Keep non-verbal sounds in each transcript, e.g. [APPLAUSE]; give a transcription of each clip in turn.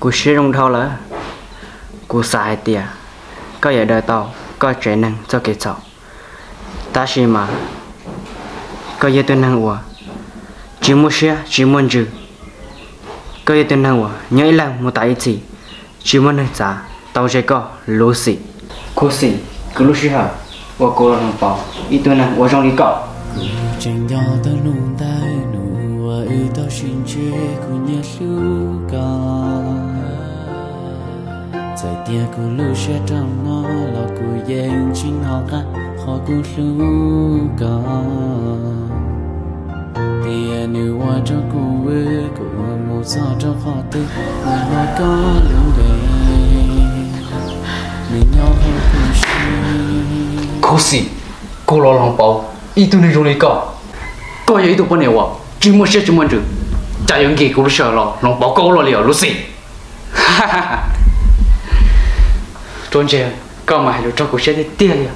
cú sẽ rung thao lỡ. Cú sai tiệt có giờ đời tàu, có trẻ năng cho kỹ sọ ta chỉ mà. Có giờ tôi năng ủa chỉ muốn xe chỉ muốn trừ có giờ tôi năng ủa nhớ là một tại gì chỉ. Muốn năng giả tàu chạy có, lố xì cô xì cứ lúc xưa ủa cô là bỏ ít tôi năng ủa trong đi cọ chính do ta nung tay nụ ủa ít tao xin chê của nhà lưu cao 在点咕噜学长我老姑眼睛好看，好咕路高。爹女我这姑位姑母早这好的，我老高路呗，你要好故事。可惜，过了两包，一顿那种的搞，搞也一顿不能哇，这么些这么多，家用给过少了，两包搞了了，露西，哈哈哈， trốn chơi có mà hãy cho cuộc chơi đi tia đi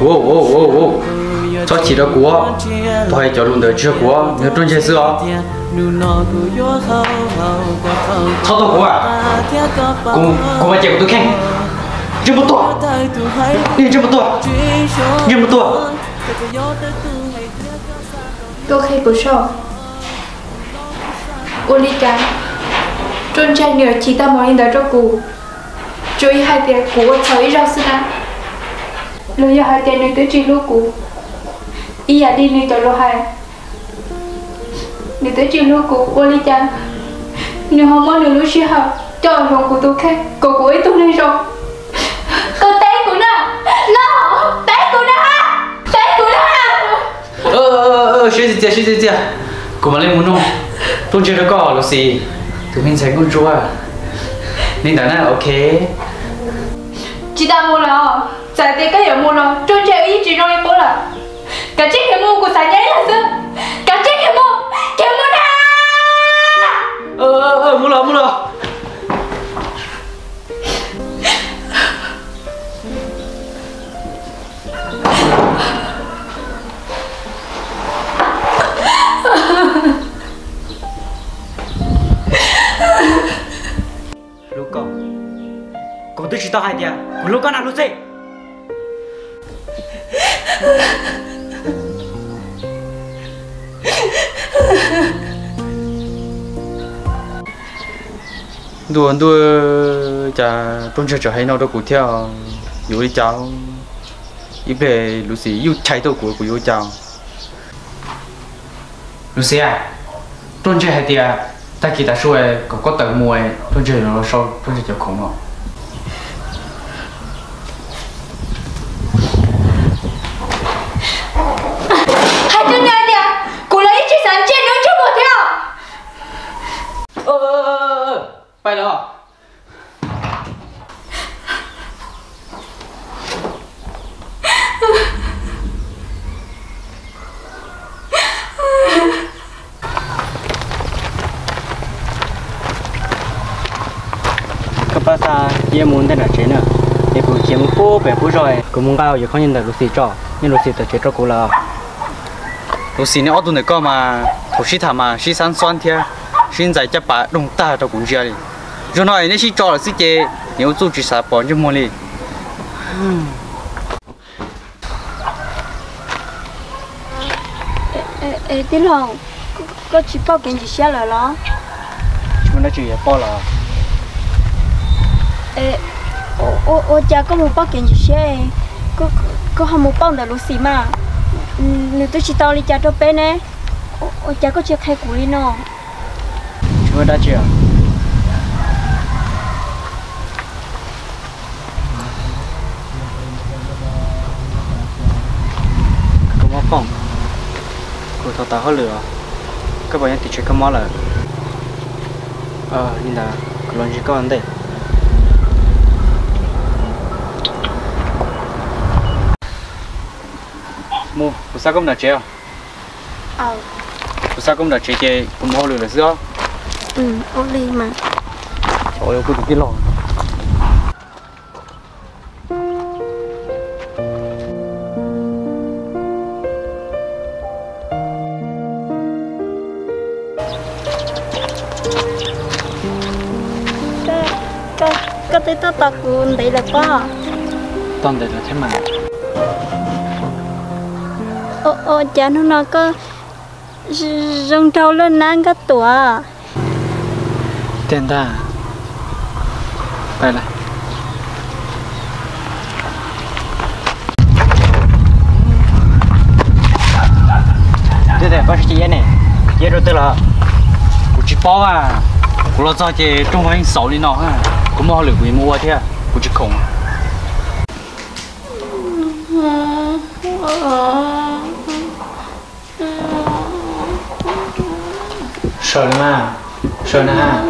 Wow, wow, wow, wow. Cho chỉ đó của Tôi hãy cho luôn đời chưa của Nhớ trốn chơi xưa. Thôi tôi của à Cùng, cùng anh chị của tôi khen. Chưa một tuổi Đi chưa một tôi khi của sổ cô đi cả trốn chơi nhờ chỉ ta mọi người cho cụ chú ý hai tiền của thời ra xin ăn. À lời hai tiền này tới chỉ lúc cụ ý à đi này tới lo hai. Nếu tới chỉ lúc cụ ô li chan nếu không muốn được lúc xí hả cho rồi của tôi khác. Cô của ấy tôi này rồi. Xí gì xí gì cô mà lên muốn không? Tôi chưa có có là gì tụi mình sẽ con chúa nên đã là ok. Chị ta mua rồi tại thì cái gì mua rồi trốn chơi ý chị rồi bố là cả chiếc cái mua của tài nhảy là sao cả chiếc cái mua. Cái mua ra ờ ờ ờ mua rồi mua rồi tao hai tia con lúc con nào lúc gì đùa đùa chả tôn chơi trò hay nào đâu cụ theo. Yếu đi cháu ít về Lucy yêu chạy đâu của của yêu cháu Lucy à tôn chơi hay tia ta kỳ ta số có có tận mùa tôn chơi nó sau tôn chơi cho khủng không phải đó các bác muốn tên là chế nữa để phụ chế muốn phố về phố rồi. Cũng muốn cao giờ không nhìn được gì cho nhưng lúc gì tự chế cho cô là lúc gì nữa tôi này có mà thủ sĩ thà mà sĩ sáng xoan theo xin giải cho bà đồng ta cho cũng chơi rồi nói nếu chỉ cho là sĩ chế nếu chú chỉ sợ bỏ cho mua đi ê tí lòng có chỉ bao kiện gì xe rồi đó chúng nó chỉ bao là ê ô ô ô cha có một bao kiện gì xe có có không một bao được lúc xí mà nếu tôi chỉ tao đi cha cho bé nè ô cha có chưa khai đi nó chưa đã chưa? Có món phòng. Cô thọ tao hết lửa. Các bạn thì chơi cái món là Ờ, nhưng là Cô lần có anh đây mu cũng sao cũng là chế à ờ. Cũng sao cũng là chế chế cũng hô lửa là dưa ừ ô ly mà. Trời ơi cũng cái lò. Cái cái cái tao tao cũng đấy là có tao đấy là thế mà ô cha nó nó có rong trâu lên nang cái tuổi tên ta phải lại thế thì có gì này. Giờ rồi tôi là cụ chỉ bao à. Cụ lo cho chị trung hoa sáu đi nó ha cụ mua được quý mua thế à cụ chỉ khổng sợ mà sợ nè ha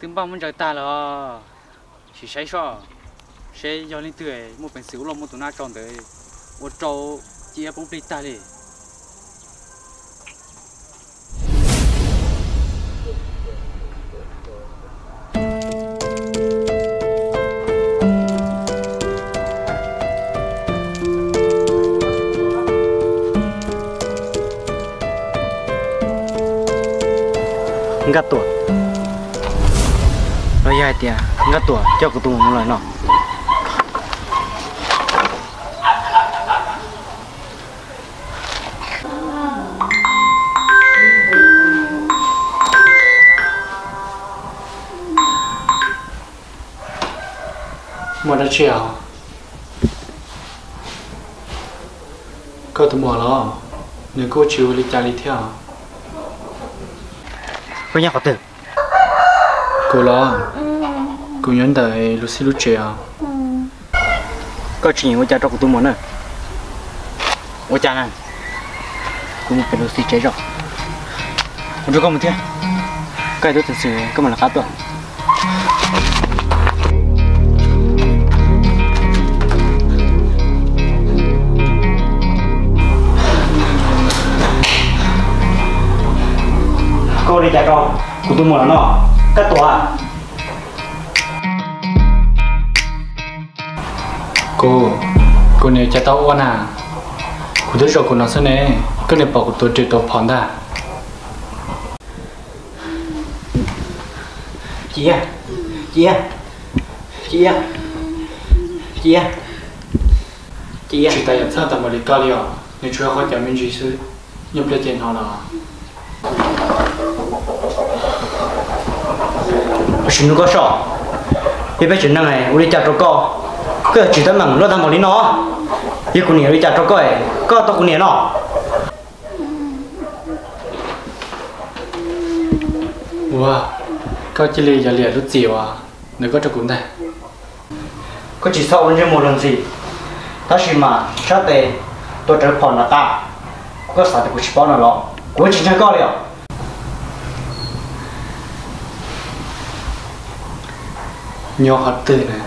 tiếng bông muốn chạy ta là chỉ say sao sẽ do lên tuổi một bên xíu lòng một tuần na tròn tới. Một trâu chỉ bông đi ta đi. Ngắt tuổi rồi dài tiền ngắt tuổi cho cái tụi một lời nọ một đã chiều có tụi mò lo nếu cô chịu đi trả đi theo. Có nhà có tử cô lo cô nhớ tới lúc xí lúc chiều có chuyện của cha cho của tụi mình nữa của cha này. Cũng cái đồ xì cháy rồi một đứa con một thế. Cái đó thật sự có mà là khá tuổi đi chạy con. Của mình là nó cắt tuổi cô cô này cha tao ôn à? Cô thấy rồi cô nói sao nè cái này bảo cô tôi chỉ tôi phòn ta chị à chị à chị à chị à. Chị à. Chỉ tại sao tao mà đi cao liao? Nếu chưa có tiền mình chỉ sư nhập được tiền họ là chuyện có sợ, vì bây chuyện này uli chặt rồi co cứ chỉ tới mảng lỡ thằng bọn đi nó vì cô nhỉ uli chặt rồi co ấy co tao cô nhỉ nó wow có chỉ lì giờ lìa lúc gì à nếu có cho cũng thế có chỉ sau anh một lần gì ta chỉ mà chắc tệ tôi trở phòn là ta có sợ thì cũng chỉ bao nào đó. Cũng chỉ chẳng có liệu nhỏ hạt này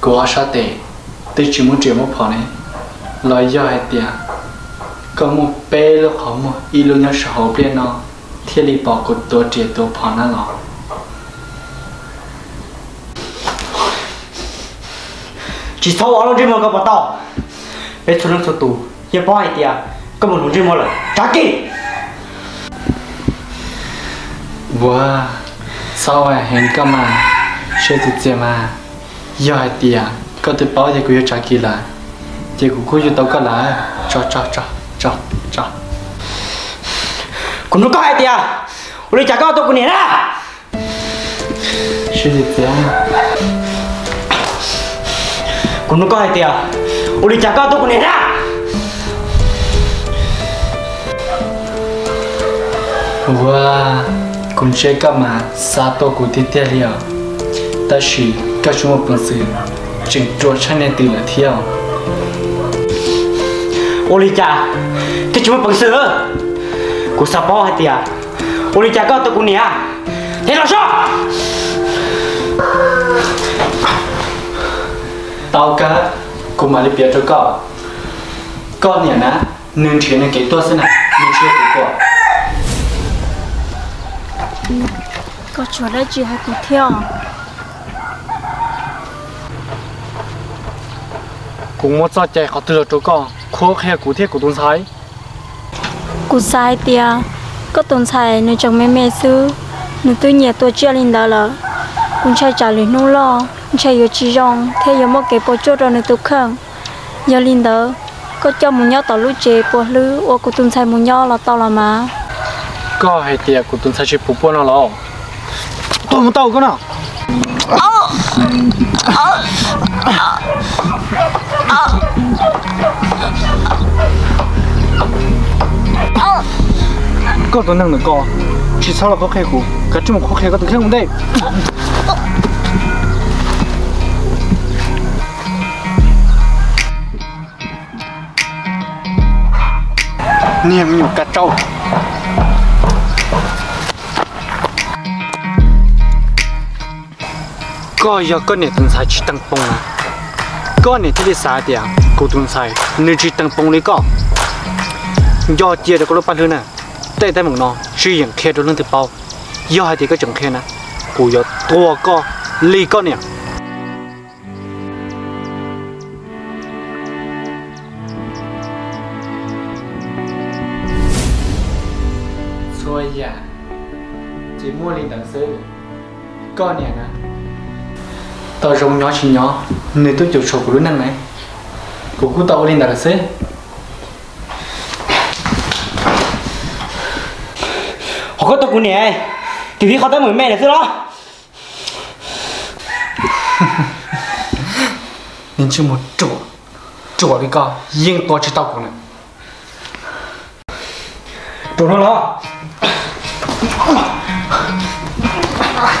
cô ở sát tệ tôi chỉ muốn chuyện một phòn này lời do hai tiền có một bé lúc họ một y luôn nhớ sợ hậu bên nó thiết lý bảo cô tôi chỉ tôi phòn nó lọ chỉ sau đó nó chỉ một cái bắt tao bé chú nó số tù giờ bao hai tiền có một chỉ một lần trả kỹ wow sao à hẹn cơ mà sẽ tự chế mà do hai tiền có thể bảo thì cô yêu trả kỳ lại thì cô cô yêu tao có lại cho cho cho cho cho cũng nó có hai tiền 우리 trả có tôi cũng nhớ ra sẽ tự chế cũng nó có hai tiền 우리 trả có tôi cũng nhớ ra wow cũng sẽ cơ mà sao tôi cũng tiếp theo liệu ta chỉ các chúng một phần sự chỉnh chuột sang nên từ là thiếu Olija thì chúng một phần sự của sao bỏ hay à? có tôi cũng nhỉ thế là sao? Tao cá cũng mà đi biết cho cậu nè nên chuyện này cái tôi sẽ này nên chuyện của cậu có chỗ chỉ hay cụ theo? Cũng muốn cho chạy họ từ chỗ con khó khăn cụ thể của tuần sai. Cụ sai tia có tuần sai nếu chồng mẹ mẹ sư nếu tôi nhẹ tôi chưa lên đó là cũng chạy trả lời nô lo chạy yêu chi rong thế yêu một cái bộ chỗ rồi nếu tôi không giờ lên đó có cho một nhau tàu lũ chế bộ lư ô cụ tuần sai một nhau là tàu là má. Có hay tiệt của tuần sai chỉ phụ phụ nó lo tôi muốn tao cái nào có tuần năng được co chỉ sau là có khe cụ cái chung một khó khe có từ khe không đây? Niềm nhục cả trâu. Có giờ có nè tuần sai chỉ tăng phong có này, thì sao đi à? Cô tuân sai. Nếu chỉ tăng bông lấy có. Do chia được cái lúc bao nhiêu nè. Tay tay mong nó chỉ những khe đồ lưng thực bao. Do hai thì có chẳng khe nè. Cô giờ tua có ly có nè. Xuôi à chỉ mua linh tặng sư con nè nè tao rong nhỏ chỉ nhỏ. Nên tôi chịu sổ của đứa năng này. Của cô tao lên đặt xế họ có tôi cũng nè. Thì biết họ tới mười mẹ là thế đó. [LAUGHS] Nên chỉ một chỗ chỗ cái co riêng tôi chỉ tao của này trốn nó lo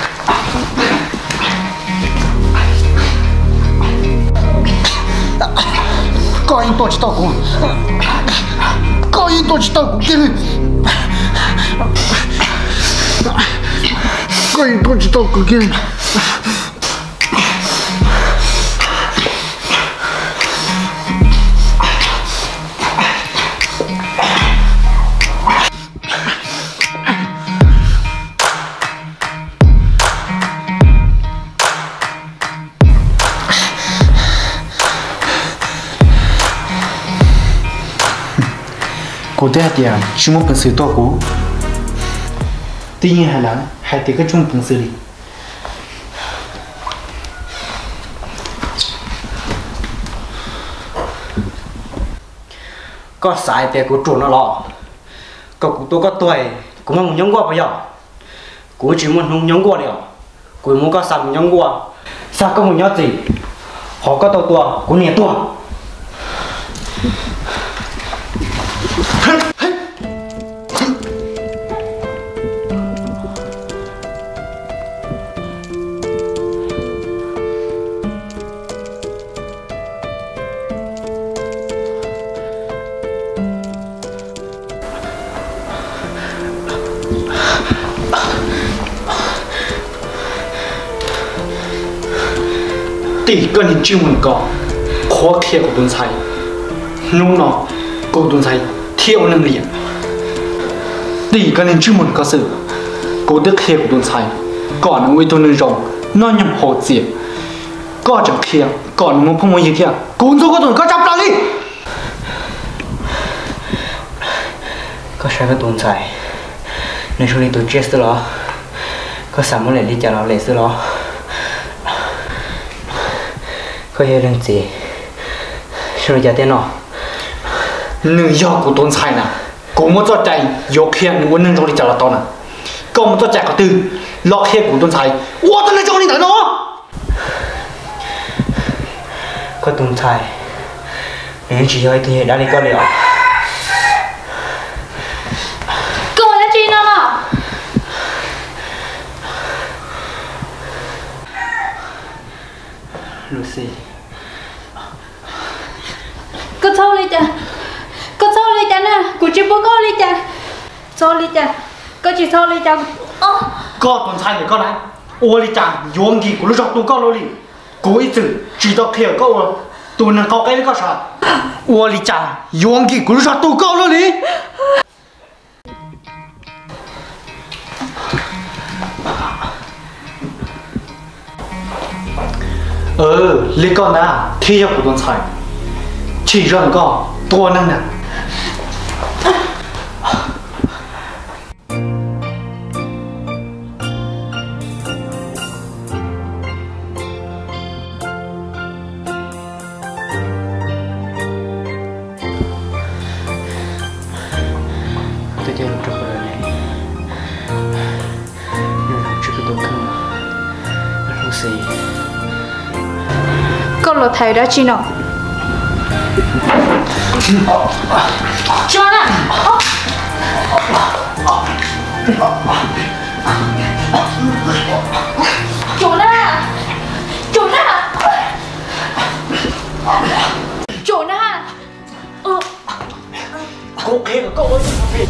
[LAUGHS] có anh tôi chỉ tao của có anh tôi chỉ cô té tiền chỉ một phần sự to cũ tuy nhiên hay là hai tỷ cái chung phần sự đi. Có sai thì của chủ nó lo. Có của tôi có tuổi, cũng không nhúng qua bây giờ. Cô chỉ muốn không nhúng qua được. Cô muốn có sao nhúng qua. Sao không một nhớ gì? Họ có tàu tua, cô nhẹ tua. Tỷ cái hình chim mình có khó khăn của tuần sai nung nó cô tuần sai theo năng liền tỷ cái hình chim mình có sự cô đức khăn của tuần sai còn nó uy tuần nên rộng nó nhầm hồ diệt có chẳng khăn còn muốn phong muốn gì kia cô đâu có tuần có chấp ra đi có sai cái tuần sai nên cho đi tôi chết rồi có sao muốn lại đi chợ nó lại rồi có hiểu được gì sao giờ thế nào nữ do của tuần sai nè. Cô muốn cho chạy vô khen muốn nên trong đi chợ là to nè. Cô muốn cho chạy có từ lo khen của tuần sai. Ô tôi nên trong đi thằng nó có tuần sai. Nên chỉ hơi thì đã đi có liệu Cô là chi nó mà Lucy. Cô thâu đi chà Cô thâu đi chà nè Cô chỉ bố cô đi chà Thâu đi chà Cô chỉ thâu đi chà Ô có tuần sai này có này ô đi chả dùng gì của lúc chọc tôi có luôn đi cố ý chữ chỉ đọc hiểu có ô tôi 能搞 cái có sao ô đi chả dùng gì của lúc chọc tôi có luôn đi ờ lý con na thi cho của tuần sai chỉ rằng có tua năng nè tôi chưa có lo thầy đó chi nó cho nè chủ nè chủ nè chủ nè cô kia của cô ấy